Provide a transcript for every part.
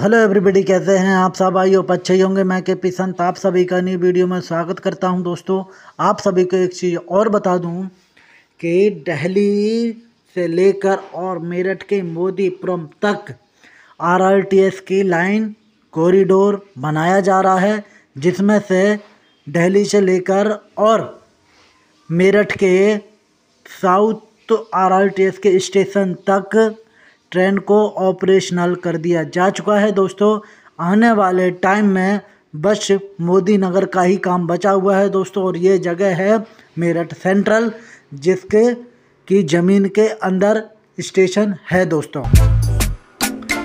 Hello everybody, कैसे हैं आप सब? आइयो अच्छे ही होंगे। मैं के पी संत, आप सभी का न्यू वीडियो में स्वागत करता हूँ दोस्तों। आप सभी को एक चीज़ और बता दूँ कि दिल्ली से लेकर और मेरठ के मोदीपुरम तक आरआरटीएस की लाइन कॉरिडोर बनाया जा रहा है, जिसमें से दिल्ली से लेकर और मेरठ के साउथ आरआरटीएस के स्टेशन तक ट्रेन को ऑपरेशनल कर दिया जा चुका है। दोस्तों, आने वाले टाइम में बस मोदी नगर का ही काम बचा हुआ है। दोस्तों, और ये जगह है मेरठ सेंट्रल, जिसके की ज़मीन के अंदर स्टेशन है। दोस्तों,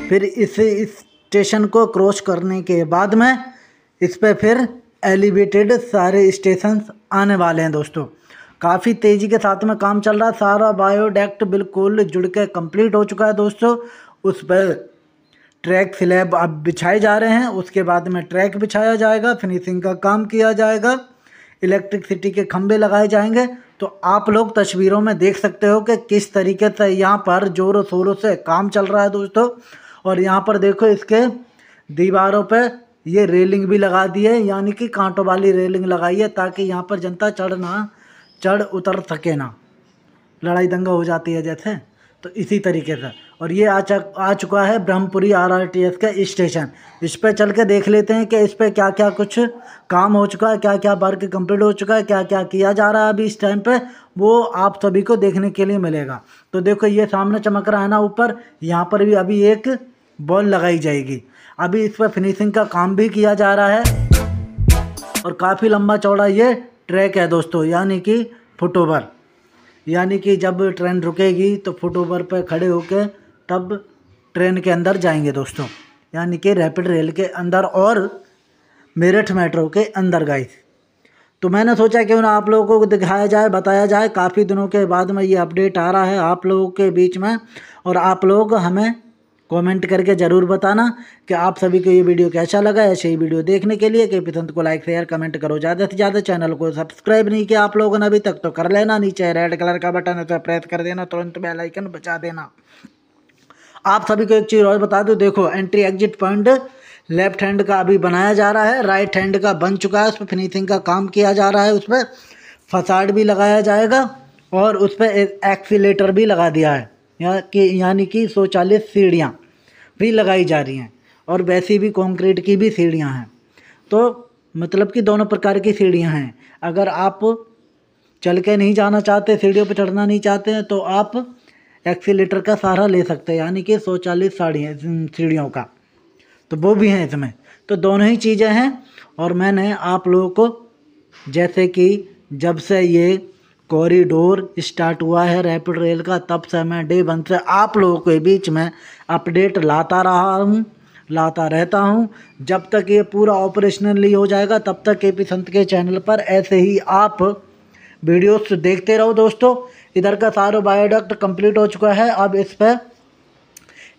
फिर इस स्टेशन को क्रॉस करने के बाद में इस पर फिर एलिवेटेड सारे स्टेशन आने वाले हैं। दोस्तों काफ़ी तेज़ी के साथ में काम चल रहा है। सारा बायोडेक्ट बिल्कुल जुड़ के कंप्लीट हो चुका है दोस्तों। उस पर ट्रैक स्लैब अब बिछाए जा रहे हैं। उसके बाद में ट्रैक बिछाया जाएगा, फिनिशिंग का काम किया जाएगा। इलेक्ट्रिकसिटी के खंभे लगाए जाएँगे। तो आप लोग तस्वीरों में देख सकते हो कि किस तरीके से यहाँ पर ज़ोरों शोरों से काम चल रहा है दोस्तों। और यहाँ पर देखो इसके दीवारों पर ये रेलिंग भी लगा दी है। यानी कि कांटों वाली रेलिंग लगाई है ताकि यहाँ पर जनता चढ़ना चढ़ उतर सके ना। लड़ाई दंगा हो जाती है जैसे तो इसी तरीके से। और ये आ चक, आ चुका है ब्रह्मपुरी आरआरटीएस का स्टेशन। इस पर चल के देख लेते हैं कि इस पर क्या क्या कुछ काम हो चुका है क्या क्या वर्क कंप्लीट हो चुका है क्या क्या किया जा रहा है अभी इस टाइम पे, वो आप सभी को देखने के लिए मिलेगा। तो देखो, ये सामने चमक रहा है ना ऊपर, यहाँ पर भी अभी एक बॉल लगाई जाएगी। अभी इस पर फिनिशिंग का काम भी किया जा रहा है। और काफ़ी लंबा चौड़ा ये ट्रैक है दोस्तों, यानी कि फुटओवर यानी कि जब ट्रेन रुकेगी तो फुटओवर पर खड़े होकर तब ट्रेन के अंदर जाएँगे दोस्तों। यानी कि रैपिड रेल के अंदर और मेरठ मेट्रो के अंदर गाइस तो मैंने सोचा क्यों ना आप लोगों को दिखाया जाए, बताया जाए। काफ़ी दिनों के बाद में ये अपडेट आ रहा है आप लोगों के बीच में और आप लोग हमें कमेंट करके ज़रूर बताना कि आप सभी को ये वीडियो कैसा लगा। ऐसे ही वीडियो देखने के लिए के पसंद को लाइक शेयर कमेंट करो। ज़्यादा से ज़्यादा चैनल को सब्सक्राइब नहीं किया आप लोगों ने अभी तक तो कर लेना। नीचे रेड कलर का बटन है तो प्रेस कर देना। तुरंत बेल आइकन बचा देना। आप सभी को एक चीज़ और बता दो, देखो entry exit point left hand का अभी बनाया जा रहा है। राइट हैंड का बन चुका है, उस पर फिनिशिंग का काम किया जा रहा है। उस पर फसाड भी लगाया जाएगा और उस पर एक्सीटर भी लगा दिया है। या कि, यानी कि सौ चालीस सीढ़ियाँ भी लगाई जा रही हैं और वैसी भी कंक्रीट की भी सीढ़ियाँ हैं। तो मतलब कि दोनों प्रकार की सीढ़ियाँ हैं। अगर आप चल के नहीं जाना चाहते, सीढ़ियों पर चढ़ना नहीं चाहते हैं तो आप एक्सीटर का सहारा ले सकते हैं, यानी कि सौ चालीस साड़ियाँ सीढ़ियों का। तो वो भी हैं इसमें। तो दोनों ही चीज़ें हैं और मैंने आप लोगों को जैसे कि जब से ये कॉरिडोर स्टार्ट हुआ है रैपिड रेल का। तब से मैं डे वन से आप लोगों के बीच में अपडेट लाता रहा हूँ, लाता रहता हूँ। जब तक ये पूरा ऑपरेशनली हो जाएगा, तब तक के पी संत के चैनल पर ऐसे ही आप वीडियोस देखते रहो दोस्तों। इधर का सारा बायोडक्ट कंप्लीट हो चुका है। अब इस पर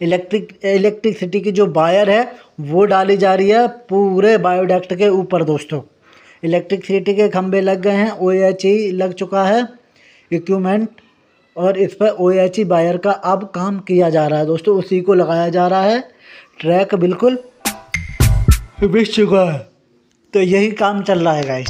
इलेक्ट्रिक, इलेक्ट्रिसिटी की जो वायर है, वो डाली जा रही है पूरे बायोडक्ट के ऊपर दोस्तों। इलेक्ट्रिसिटी के खंभे लग गए हैं ओ e लग चुका है इक्विपमेंट और इस पर ओ एच वायर का अब काम किया जा रहा है। दोस्तों उसी को लगाया जा रहा है। ट्रैक बिल्कुल बिछ चुका है। तो यही काम चल रहा है गाइस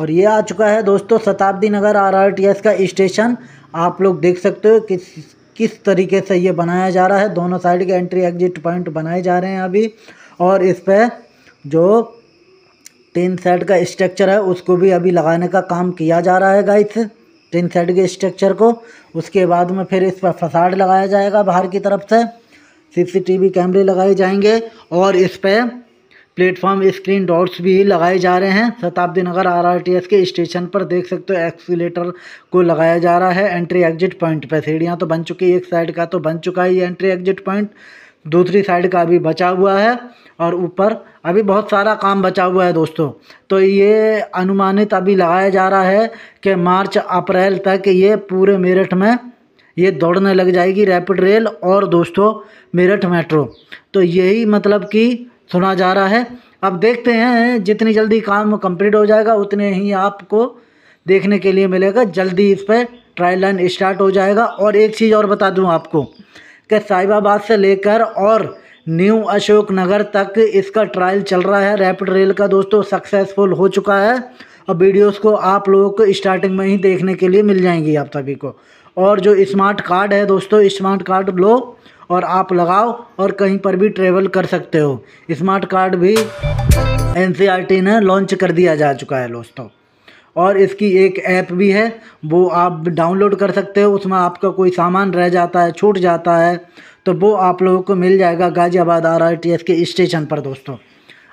और ये आ चुका है दोस्तों Shatabdi Nagar R R T S का स्टेशन। आप लोग देख सकते हो किस किस तरीके से ये बनाया जा रहा है। दोनों साइड के एंट्री एग्जिट पॉइंट बनाए जा रहे हैं अभी। और इस पर जो टीन सेट का स्ट्रक्चर है, उसको भी अभी लगाने का काम किया जा रहा है गाइस टीन सेट के स्ट्रक्चर को। उसके बाद में फिर इस पर फसाड लगाया जाएगा बाहर की तरफ़ से। सीसीटीवी कैमरे लगाए जाएँगे और इस पर प्लेटफॉर्म स्क्रीन डॉट्स भी लगाए जा रहे हैं। शताब्दी नगर आरआरटीएस के स्टेशन पर देख सकते हो एक्सीटर को लगाया जा रहा है। एंट्री एग्जिट पॉइंट पर सीढ़ियाँ तो बन चुकी एक साइड का तो बन चुका है ये एंट्री एग्जिट पॉइंट। दूसरी साइड का अभी बचा हुआ है और ऊपर अभी बहुत सारा काम बचा हुआ है दोस्तों। तो ये अनुमानित अभी लगाया जा रहा है कि मार्च अप्रैल तक ये पूरे मेरठ में ये दौड़ने लग जाएगी रैपिड रेल और दोस्तों मेरठ मेट्रो। तो यही मतलब कि सुना जा रहा है। अब देखते हैं जितनी जल्दी काम कंप्लीट हो जाएगा, उतने ही आपको देखने के लिए मिलेगा। जल्दी इस पर ट्रायल लाइन स्टार्ट हो जाएगा। और एक चीज़ और बता दूँ आपको, कि साहिबाबाद से लेकर और न्यू अशोक नगर तक इसका ट्रायल चल रहा है। रैपिड रेल का दोस्तों सक्सेसफुल हो चुका है। और वीडियोस को आप लोगों को स्टार्टिंग में ही देखने के लिए मिल जाएँगी आप सभी को। और जो स्मार्ट कार्ड है दोस्तों स्मार्ट कार्ड लो और आप लगाओ और कहीं पर भी ट्रेवल कर सकते हो। स्मार्ट कार्ड भी एनसीआरटी ने लॉन्च कर दिया जा चुका है दोस्तों। और इसकी एक ऐप भी है, वो आप डाउनलोड कर सकते हो। उसमें आपका कोई सामान रह जाता है, छूट जाता है तो वो आप लोगों को मिल जाएगा Ghaziabad R R T S के स्टेशन पर दोस्तों।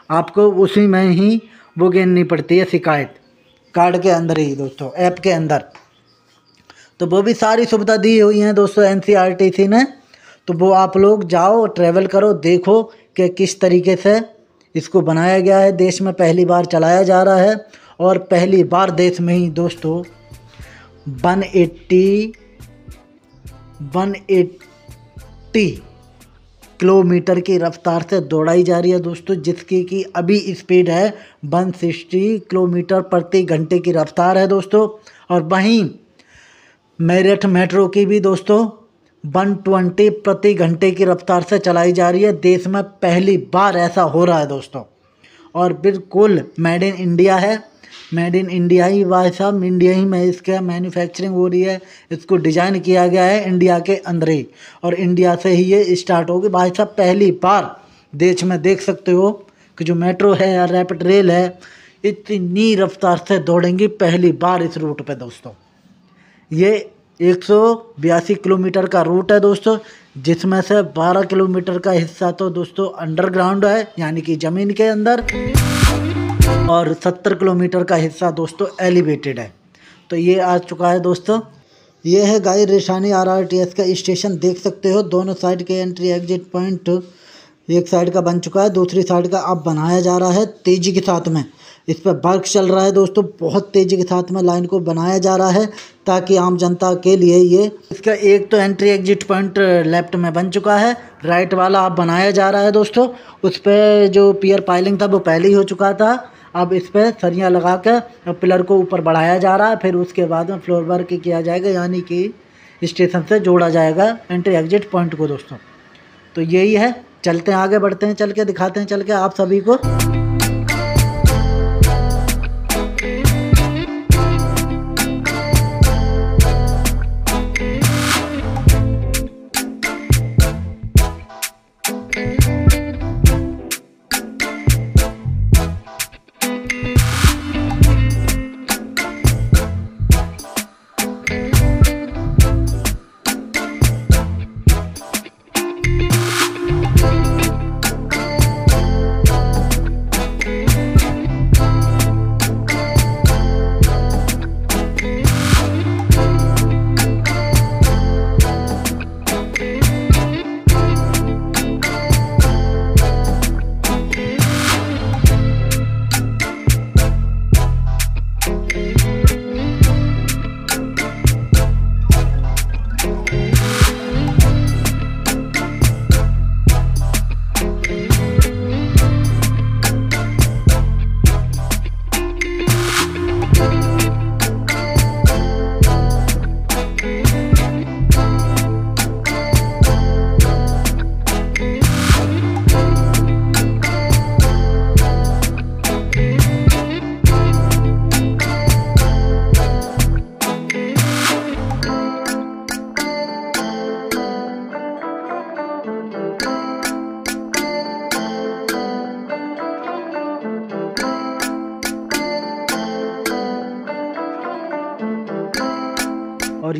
आपको उसी में ही वो गिननी पड़ती है शिकायत। कार्ड के अंदर ही दोस्तों ऐप के अंदर। तो वो भी सारी सुविधा दी हुई हैं दोस्तों एन ने। तो वो आप लोग जाओ ट्रैवल करो, देखो कि किस तरीके से इसको बनाया गया है। देश में पहली बार चलाया जा रहा है और पहली बार देश में ही, दोस्तों, one eighty one eighty kilometre की रफ्तार से दौड़ाई जा रही है, दोस्तों, जिसकी कि अभी स्पीड है वन सिक्सटी किलोमीटर प्रति घंटे की रफ्तार है, दोस्तों। और वहीं मेरठ मेट्रो की भी, दोस्तों वन ट्वेंटी प्रति घंटे की रफ्तार से चलाई जा रही है। देश में पहली बार ऐसा हो रहा है दोस्तों। और बिल्कुल मेड इन इंडिया है। मेड इन इंडिया ही भाई साहब, इंडिया ही में इसका मैन्युफैक्चरिंग हो रही है। इसको डिज़ाइन किया गया है इंडिया के अंदर ही। और इंडिया से ही ये स्टार्ट होगी। भाई साहब, पहली बार देश में देख सकते हो कि जो मेट्रो है या रैपिड रेल है, इतनी रफ्तार से दौड़ेंगी। पहली बार इस रूट पे दोस्तों। ये एक सौ बयासी किलोमीटर का रूट है दोस्तों, जिसमें से 12 किलोमीटर का हिस्सा तो दोस्तों अंडरग्राउंड है, यानी कि ज़मीन के अंदर, और 70 किलोमीटर का हिस्सा दोस्तों एलिवेटेड है। तो ये आ चुका है दोस्तों। ये है गाय रेशानी आरआरटीएस का स्टेशन देख सकते हो, दोनों साइड के एंट्री एग्जिट पॉइंट एक साइड का बन चुका है, दूसरी साइड का अब बनाया जा रहा है तेज़ी के साथ में। इस पर वर्क चल रहा है दोस्तों, बहुत तेज़ी के साथ में लाइन को बनाया जा रहा है ताकि आम जनता के लिए ये इसका एक तो एंट्री एग्जिट पॉइंट लेफ़्ट में बन चुका है राइट वाला अब बनाया जा रहा है दोस्तों। उस पर जो पियर पाइलिंग था, वो पहले ही हो चुका था। अब इस पर सरियाँ लगा कर पिलर को ऊपर बढ़ाया जा रहा है, फिर उसके बाद में फ्लोर वर्क किया जाएगा, यानी कि स्टेशन से जोड़ा जाएगा एंट्री एग्जिट पॉइंट को दोस्तों। तो यही है। चलते हैं आगे बढ़ते हैं चल के दिखाते हैं चल के आप सभी को।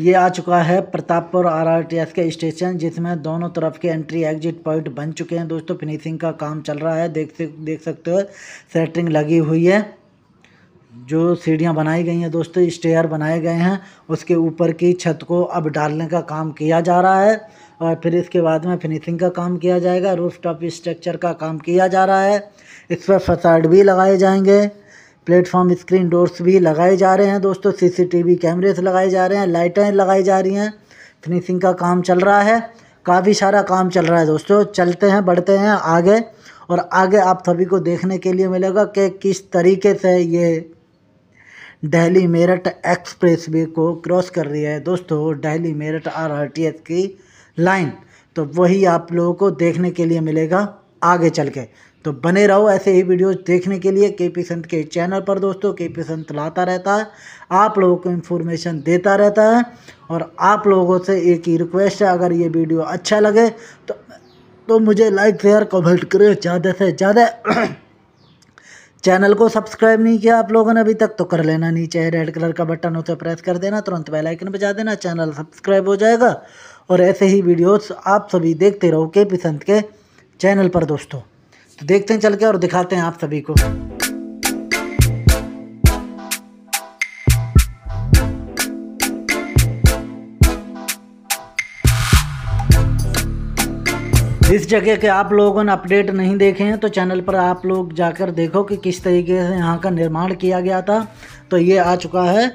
ये आ चुका है प्रतापपुर आरआरटीएस के स्टेशन, जिसमें दोनों तरफ़ के एंट्री एग्जिट पॉइंट बन चुके हैं। दोस्तों फिनिशिंग का काम चल रहा है। देख देख सकते हो सेटरिंग लगी हुई है। जो सीढ़ियाँ बनाई गई हैं दोस्तों स्टेयर बनाए गए हैं। उसके ऊपर की छत को अब डालने का काम किया जा रहा है और फिर इसके बाद में फिनिशिंग का काम किया जाएगा। रूफ टॉप स्ट्रक्चर का काम किया जा रहा है। इस पर फसाड भी लगाए जाएँगे। प्लेटफॉर्म स्क्रीन डोर्स भी लगाए जा रहे हैं दोस्तों, सीसीटीवी कैमरेस लगाए जा रहे हैं, लाइटें लगाई जा रही हैं। फिनिशिंग का काम चल रहा है, काफ़ी सारा काम चल रहा है दोस्तों। चलते हैं, बढ़ते हैं आगे, और आगे आप सभी को देखने के लिए मिलेगा कि किस तरीके से ये दिल्ली मेरठ एक्सप्रेस वे को क्रॉस कर रही है। दोस्तों Delhi Meerut R R T S की लाइन तो वही आप लोगों को देखने के लिए मिलेगा आगे चल के। तो बने रहो ऐसे ही वीडियोस देखने के लिए के पी संत के चैनल पर दोस्तों के पी संत लाता रहता है, आप लोगों को इन्फॉर्मेशन देता रहता है और आप लोगों से एक ही रिक्वेस्ट है, अगर ये वीडियो अच्छा लगे तो तो मुझे लाइक शेयर कमेंट करें ज़्यादा से ज़्यादा। चैनल को सब्सक्राइब नहीं किया आप लोगों ने अभी तक तो कर लेना नीचे रेड कलर का बटन उसे प्रेस कर देना, तुरंत बेल आइकन बजा देना, चैनल सब्सक्राइब हो जाएगा। और ऐसे ही वीडियोस आप सभी देखते रहो के पी संत के चैनल पर दोस्तों। तो देखते हैं, चल के और दिखाते हैं आप सभी को। इस जगह के आप लोगों ने अपडेट नहीं देखे हैं तो चैनल पर आप लोग जाकर देखो कि किस तरीके से यहाँ का निर्माण किया गया था। तो ये आ चुका है।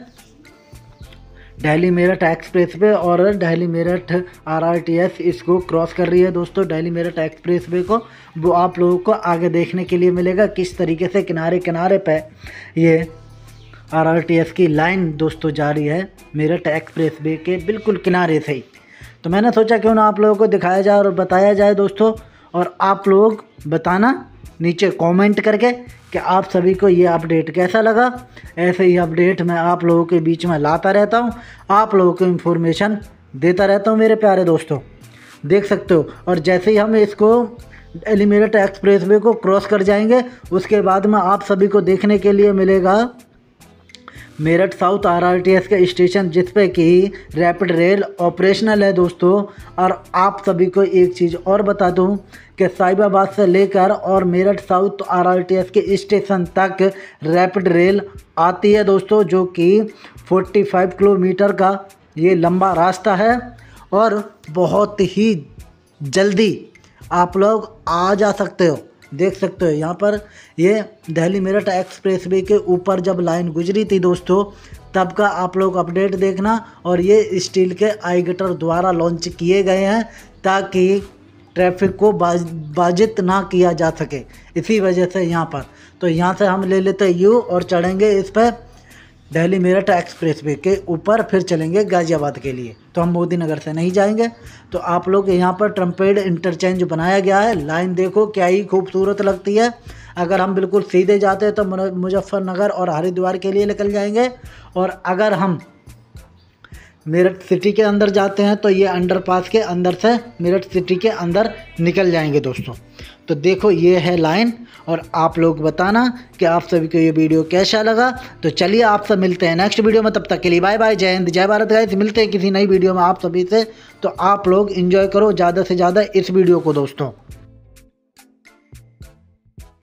दिल्ली मेरठ एक्सप्रेस वे और डेली मेरठ आरआरटीएस इसको क्रॉस कर रही है दोस्तों। डेली मेरठ एक्सप्रेस वे को वो आप लोगों को आगे देखने के लिए मिलेगा किस तरीके से किनारे किनारे पे ये आरआरटीएस की लाइन दोस्तों जा रही है मेरठ एक्सप्रेस वे के बिल्कुल किनारे से ही। तो मैंने सोचा क्यों ना आप लोगों को दिखाया जाए और बताया जाए दोस्तों और आप लोग बताना नीचे कमेंट करके कि आप सभी को ये अपडेट कैसा लगा? ऐसे ही अपडेट मैं आप लोगों के बीच में लाता रहता हूँ। आप लोगों को इन्फॉर्मेशन देता रहता हूँ मेरे प्यारे दोस्तों। देख सकते हो, और जैसे ही हम इसको एलिमिनेट एक्सप्रेसवे को क्रॉस कर जाएँगे, उसके बाद में आप सभी को देखने के लिए मिलेगा मेरठ साउथ आरआरटीएस का स्टेशन जिस पे कि रैपिड रेल ऑपरेशनल है दोस्तों। और आप सभी को एक चीज़ और बता दूँ कि साहिबाबाद से लेकर और मेरठ साउथ आरआरटीएस के स्टेशन तक रैपिड रेल आती है दोस्तों, जो कि 45 किलोमीटर का ये लंबा रास्ता है। और बहुत ही जल्दी आप लोग आ जा सकते हो। देख सकते हो। यहाँ पर ये दिल्ली मेरठ एक्सप्रेस वे के ऊपर जब लाइन गुजरी थी दोस्तों, तब का आप लोग अपडेट देखना और ये स्टील के आई गटर द्वारा लॉन्च किए गए हैं ताकि ट्रैफ़िक को बाज, बाजित ना किया जा सके। इसी वजह से यहाँ पर। तो यहाँ से हम ले लेते यू और चढ़ेंगे इस पर दिल्ली मेरठ एक्सप्रेस वे के ऊपर फिर चलेंगे गाज़ियाबाद के लिए। तो हम मोदी नगर से नहीं जाएँगे। तो आप लोग यहाँ पर ट्रम्पेड इंटरचेंज बनाया गया है। लाइन देखो, क्या ही खूबसूरत लगती है। अगर हम बिल्कुल सीधे जाते हैं तो मुजफ्फरनगर और हरिद्वार के लिए निकल जाएँगे। और अगर हम मेरठ सिटी के अंदर जाते हैं तो ये अंडरपास के अंदर से मेरठ सिटी के अंदर निकल जाएँगे दोस्तों। तो देखो ये है लाइन और आप लोग बताना कि आप सभी को ये वीडियो कैसा लगा। तो चलिए आप सब मिलते हैं नेक्स्ट वीडियो में। तब तक के लिए बाय बाय जय हिंद, जय भारत गाय मिलते हैं किसी नई वीडियो में आप सभी से। तो आप लोग इन्जॉय करो ज़्यादा से ज़्यादा इस वीडियो को दोस्तों।